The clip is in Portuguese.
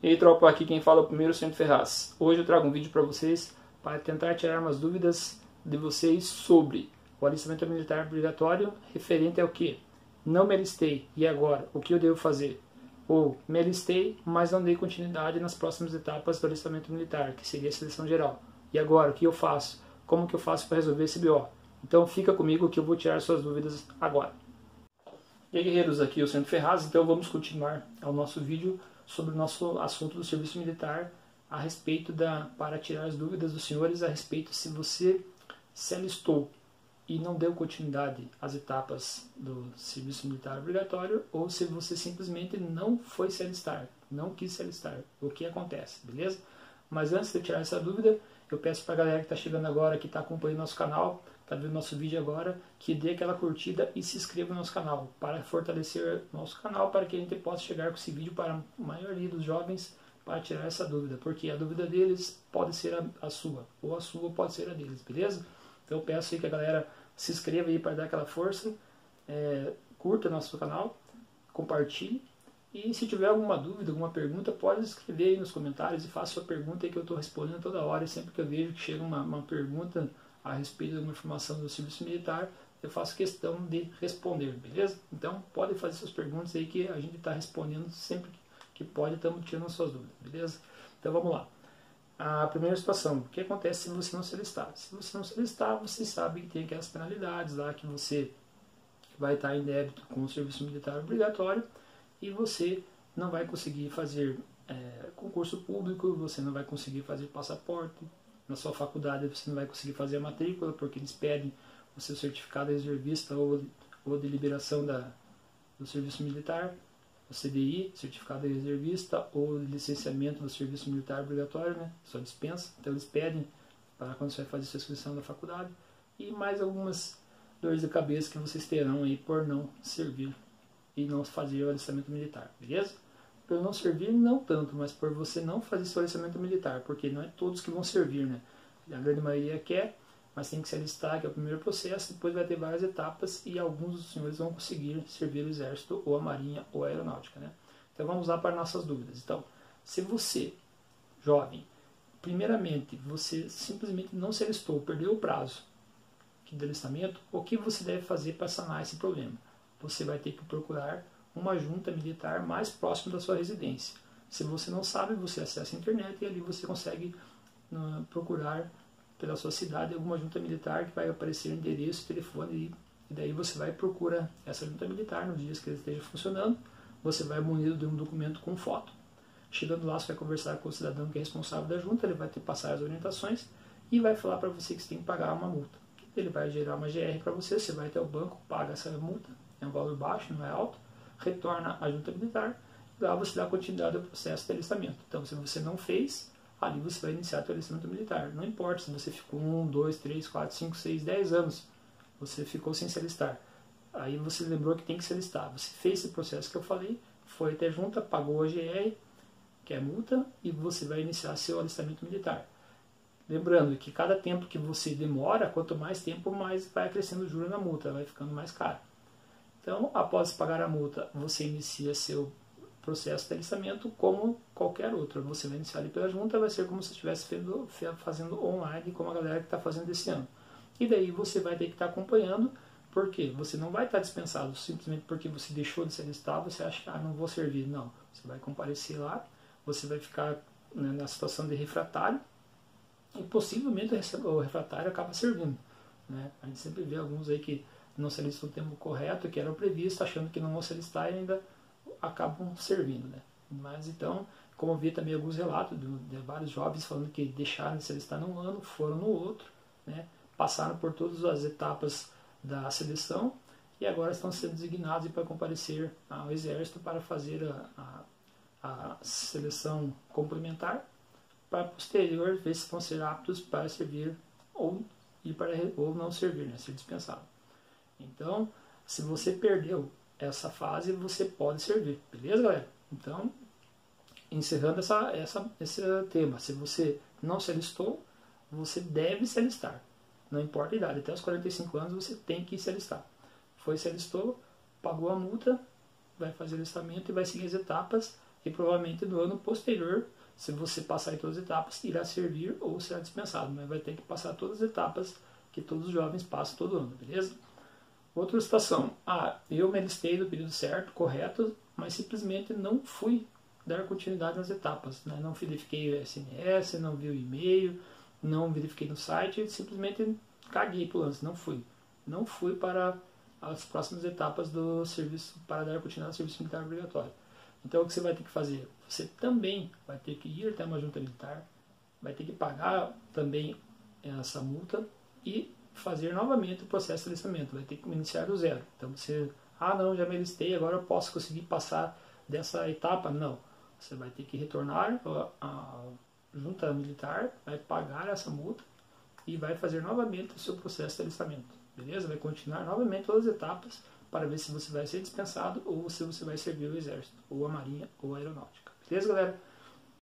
E aí, tropa, aqui quem fala é o primeiro Centro Ferraz. Hoje eu trago um vídeo para vocês para tentar tirar umas dúvidas de vocês sobre o alistamento militar obrigatório referente ao que? Não me alistei, e agora? O que eu devo fazer? Ou me alistei, mas não dei continuidade nas próximas etapas do alistamento militar, que seria a seleção geral. E agora, o que eu faço? Como que eu faço para resolver esse BO? Então fica comigo que eu vou tirar suas dúvidas agora. E aí, guerreiros, aqui é o Centro Ferraz, então vamos continuar ao nosso vídeo sobre o nosso assunto do serviço militar a respeito da para tirar as dúvidas dos senhores a respeito se você se alistou e não deu continuidade às etapas do serviço militar obrigatório ou se você simplesmente não foi se alistar, não quis se alistar. O que acontece, beleza? Mas antes de tirar essa dúvida, eu peço para a galera que está chegando agora, que está acompanhando nosso canal, está vendo nosso vídeo agora, que dê aquela curtida e se inscreva no nosso canal, para fortalecer nosso canal, para que a gente possa chegar com esse vídeo para a maioria dos jovens, para tirar essa dúvida, porque a dúvida deles pode ser a, a sua, ou a sua pode ser a deles, beleza? Então eu peço aí que a galera se inscreva aí para dar aquela força, é, curta nosso canal, compartilhe, e se tiver alguma dúvida, alguma pergunta, pode escrever aí nos comentários e faça sua pergunta aí que eu estou respondendo toda hora, sempre que eu vejo que chega uma, uma pergunta a respeito de uma informação do serviço militar, eu faço questão de responder, beleza? Então, podem fazer suas perguntas aí que a gente está respondendo sempre que pode, estamos tirando suas dúvidas, beleza? Então, vamos lá. A primeira situação, o que acontece se você não se alistar? Se você não se alistar, você sabe que tem aquelas penalidades lá que você vai estar em débito com o serviço militar obrigatório e você não vai conseguir fazer é, concurso público, você não vai conseguir fazer passaporte, na sua faculdade você não vai conseguir fazer a matrícula porque eles pedem o seu certificado de reservista ou, ou de liberação da, do serviço militar, o CDI, certificado reservista ou licenciamento do serviço militar obrigatório, né, só dispensa. Então eles pedem para quando você vai fazer sua inscrição da faculdade e mais algumas dores de cabeça que vocês terão aí por não servir e não fazer o alistamento militar, beleza? Por não servir, não tanto, mas por você não fazer alistamento militar, porque não é todos que vão servir, né? A grande maioria quer, mas tem que se alistar, que é o primeiro processo, depois vai ter várias etapas e alguns dos senhores vão conseguir servir o exército, ou a marinha, ou a aeronáutica, né? Então vamos lá para nossas dúvidas. Então, se você, jovem, primeiramente, você simplesmente não se alistou, perdeu o prazo de alistamento, o que você deve fazer para sanar esse problema? Você vai ter que procurar uma junta militar mais próxima da sua residência. Se você não sabe, você acessa a internet e ali você consegue uh, procurar pela sua cidade alguma junta militar que vai aparecer endereço, telefone e, e daí você vai procura essa junta militar nos dias que ela esteja funcionando. Você vai munido de um documento com foto. Chegando lá, você vai conversar com o cidadão que é responsável da junta, ele vai te passar as orientações e vai falar para você que você tem que pagar uma multa. Ele vai gerar uma GR para você, você vai até o banco, paga essa multa, é um valor baixo, não é alto, retorna à junta militar, lá você dá continuidade ao processo de alistamento. Então, se você não fez, ali você vai iniciar o alistamento militar. Não importa se você ficou 1, 2, 3, 4, 5, 6, 10 anos, você ficou sem se alistar. Aí você lembrou que tem que se alistar. Você fez esse processo que eu falei, foi até junta, pagou a GR, que é multa, e você vai iniciar seu alistamento militar. Lembrando que cada tempo que você demora, quanto mais tempo, mais vai crescendo o juro na multa, vai ficando mais caro. Então, após pagar a multa, você inicia seu processo de alistamento como qualquer outro. Você vai iniciar ali pela junta, vai ser como se estivesse fazendo online, como a galera que está fazendo esse ano. E daí você vai ter que estar tá acompanhando, porque você não vai estar tá dispensado simplesmente porque você deixou de se alistar, você acha que ah, não vou servir. Não, você vai comparecer lá, você vai ficar né, na situação de refratário e possivelmente o refratário acaba servindo. Né? A gente sempre vê alguns aí que não se alistam no tempo correto, que era o previsto, achando que não vão se alistar e ainda acabam servindo. Né? Mas então, como vi também alguns relatos de, vários jovens falando que deixaram de se alistar num ano, foram no outro, né? passaram por todas as etapas da seleção e agora estão sendo designados para comparecer ao exército para fazer a, a, a seleção complementar para posterior ver se vão ser aptos para servir ou, ir para, ou não servir, né? ser dispensado. Então, se você perdeu essa fase, você pode servir, beleza, galera? Então, encerrando essa, essa, esse tema, se você não se alistou, você deve se alistar. Não importa a idade, até os 45 anos você tem que se alistar. Foi se alistou, pagou a multa, vai fazer alistamento e vai seguir as etapas e provavelmente no ano posterior, se você passar em todas as etapas, irá servir ou será dispensado, mas vai ter que passar todas as etapas que todos os jovens passam todo ano, beleza? Outra situação, ah, eu me alistei do período certo, correto, mas simplesmente não fui dar continuidade nas etapas, né? não verifiquei o SMS, não vi o e-mail, não verifiquei no site, simplesmente caguei pro lance, não fui. Não fui para as próximas etapas do serviço, para dar continuidade ao serviço militar obrigatório. Então o que você vai ter que fazer? Você também vai ter que ir até uma junta militar, vai ter que pagar também essa multa e fazer novamente o processo de alistamento, vai ter que iniciar do zero. Então você, ah não, já me alistei, agora eu posso conseguir passar dessa etapa? Não. Você vai ter que retornar à junta militar, vai pagar essa multa e vai fazer novamente o seu processo de alistamento. Beleza? Vai continuar novamente todas as etapas para ver se você vai ser dispensado ou se você vai servir o exército, ou a marinha, ou a aeronáutica. Beleza, galera?